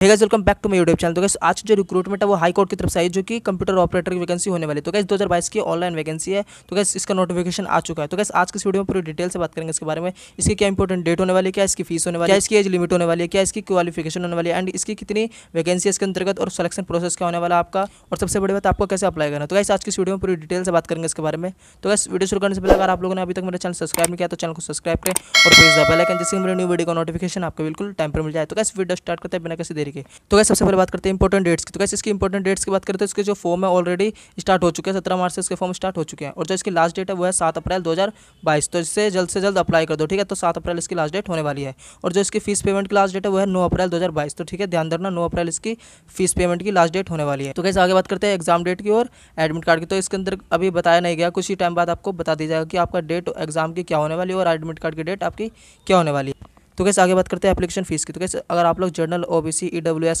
Guys welcome back to my YouTube channel तो guys आज जो रिक्रूटमेंट है वो हाई कोर्ट की तरफ़ से आई, जो कि कंप्यूटर ऑपरेटर की वैकेंसी होने वाली तो गाइस 2022 की ऑनलाइन वैकेंसी है। तो गाइस इसका नोटिफिकेशन आ चुका है। तो गाइस आज की वीडियो में पूरी डिटेल से बात करेंगे इसके बारे में। इसकी क्या इंपॉर्टेंट डेट होने वाली क्या इसकी फ़ीस होने वाली क्या इसकी एज लिमिट होने वाली है, क्या इसकी क्वालिफिकेशन होने वाली है एंड इसकी कितनी वैकेंसी इसके अंतर्गत और सिलेक्शन प्रोसेस क्या होने वाला आपका। और सबसे बड़ी बात, आपको कैसे अप्लाई करना तो गाइस आज की वीडियो में पूरी डिटेल से बात करेंगे इसके बारे में। तो गाइस वीडियो शुरू करने से पहले अगर आप लोगों ने अभी तक मेरे चैनल सब्सक्राइब नहीं किया तो चैनल को सब्सक्राइब करें और प्लीज़ बेल आइकन जिससे मेरे न्यू वीडियो का नोटिफिकेशन आपको बिल्कुल टाइम पर मिल जाए। तो गाइस वीडियो स्टार्ट करते हैं बिना किसी के तो गाइस सबसे पहले बात करते हैं इंपॉर्टेंट डेट्स की। तो कैसे इसकी इंपॉर्टेंट डेट्स की बात करते हैं इसके जो फॉर्म है ऑलरेडी स्टार्ट हो चुके हैं, सत्रह मार्च से इसके फॉर्म स्टार्ट हो चुके हैं। और जो इसकी लास्ट डेट है, वो है सात अप्रैल दो हज़ार बाइस तो इससे जल्द से जल्द अप्लाई कर दो, ठीक है? तो सात अप्रैल इसकी लास्ट डेट होने वाली है। और जो इसकी फ़ीस पेमेंट की लास्ट डेट है, वो है नौ अप्रैल दो हज़ार बाइस तो ठीक है, ध्यान रखना नौ अप्रैल इसकी फ़ीस पेमेंट की लास्ट डेट होने वाली है। तो कैसे आगे बात करते हैं एग्ज़ाम डेट की और एडमिट कार्ड की तो इसके अंदर अभी बताया नहीं गया, कुछ ही टाइम बाद आपको बता दी जाएगा कि आपका डेट एग्ज़ाम की क्या होने वाली है और एडमिट कार्ड की डेट आपकी क्या होने वाली है। तो कैसे आगे बात करते हैं एप्लीकेशन फ़ीस की। तो कैसे अगर आप लोग general O B C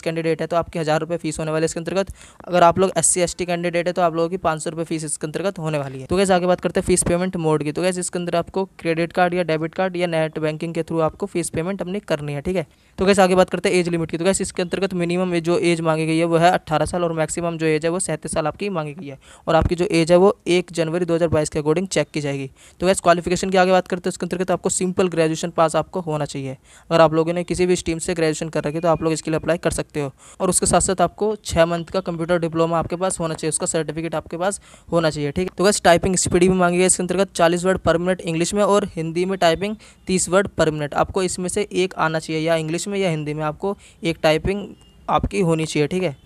candidate है तो आपकी हज़ार रुपये फ़ीस होने वाली इसके अंतर्गत। अगर आप लोग एस सी कैंडिडेट है तो आप लोगों की पाँच सौ फ़ीस इसके अंतर्गत होने वाली है। तो कैसे आगे बात करते हैं फ़ीस पेमेंट मोड की। तो कैसे इसके अंदर आपको क्रेडिट कार्ड या डेबिट कार्ड या नेट बैंकिंग के थ्रू आपको फ़ीस पेमेंट अपनी करनी है, ठीक है? तो कैसे आगे बात करते हैं एज लिमिट की। तो कैसे इसके अंतर्गत मिनिमम जो एज मांगी गई है, वो है अट्ठारह साल और मैक्सिमम जो एज है, वो सैंतीस साल आपकी मांगी गई है। और आपकी जो एज है, वो एक जनवरी दो हज़ार बाईस के अकॉर्डिंग चेक की जाएगी। तो कैसे क्वालिफिकेशन की आगे बात करते हैं उसके अंतर्गत आपको सिंपल ग्रेजुएशन पास आपको होना चाहिए। अगर आप लोगों ने किसी भी स्ट्रीम से ग्रेजुएशन कर रखी तो आप लोग इसके लिए अप्लाई कर सकते हो। और उसके साथ साथ आपको छः मंथ का कंप्यूटर डिप्लोमा आपके पास होना चाहिए। उसका सर्टिफिकेट आपके पास होना चाहिए, ठीक है? तो बस टाइपिंग स्पीड भी मांगी है। इसके अंतर्गत चालीस वर्ड पर मिनट इंग्लिश में और हिंदी में टाइपिंग तीस वर्ड पर मिनट आपको इसमें से एक आना चाहिए, या इंग्लिश में या हिंदी में आपको एक टाइपिंग आपकी होनी चाहिए, ठीक है?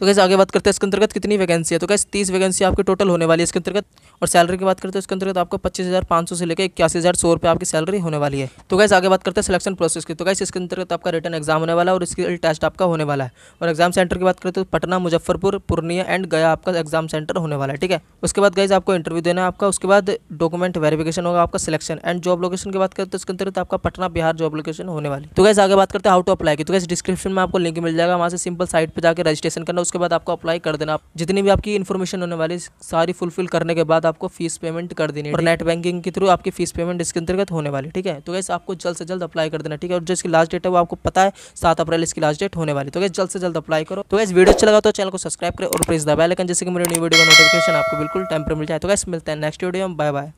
तो कैसे आगे बात करते हैं? इसके अंतर्गत कितनी वैकेंसी है? तो कैसे तीस वैकेंसी आपकी टोटल होने वाली है इसके अंतर्गत? और सैलरी की बात करते हैं, इसके अंतर्गत आपको पच्चीस हज़ार सौ से लेकर इक्यासी हज़ार सौ आपकी सैलरी होने वाली है। तो कैसे आगे बात करते हैं? सिलेक्शन प्रोसेस की। तो कैसे इसके अंतर्गत आपका रिटर्न एग्ज़ाम होने वाला है और स्किल टेस्ट आपका होने वाला है। और एग्ज़ाम सेंटर की बात करते हैं, पटना, मुजफ्फरपुर, पूर्णिया एंड गया आपका एग्ज़ाम सेंटर होने वाला है, ठीक है? उसके बाद गाइज़ आपको इंटरव्यू देना है आपका। उसके बाद डॉक्यूमेंट वेरिफिकेशन होगा आपका सिलेक्शन एंड जॉब लोकेशन की बात करते हैं, इसके अंतर्गत आपका पटना, बिहार जॉब लोकेशन होने वाली। तो कैसे आगे बात करते हैं हाउ टू अप्लाई की। तो कैसे डिस्क्रिप्शन में आपको लिंक मिल जाएगा, वहाँ से सिंपल साइट पर जाकर रजिस्ट्रेशन करना। उसके बाद आपको अप्लाई कर देना। जितनी भी आपकी इन्फॉर्मेशन होने वाली सारी फुलफिल करने के बाद आपको फ़ीस पेमेंट कर देनी और नेट बैंकिंग के थ्रू आपकी फ़ीस पेमेंट इसके अंतर्गत होने वाली ठीक है? तो वैसे आपको जल्द से जल्द अप्लाई कर देना ठीक है? और जो इसकी लास्ट डेट है वो आपको पता है सात अप्रैल इसकी लास्ट डेट होने वाली। तो वैसे जल्द से जल्द अप्लाई करो। तो वैसे वीडियो अच्छा लगा तो चैनल को सब्सक्राइब करें और प्रेस दबाया लेकिन जैसे कि मेरी न्यू वीडियो का नोटिफिकेशन आपको बिल्कुल टाइम पर मिल जाए। तो वैसे मिलता है नेक्स्ट वीडियो में। Bye bye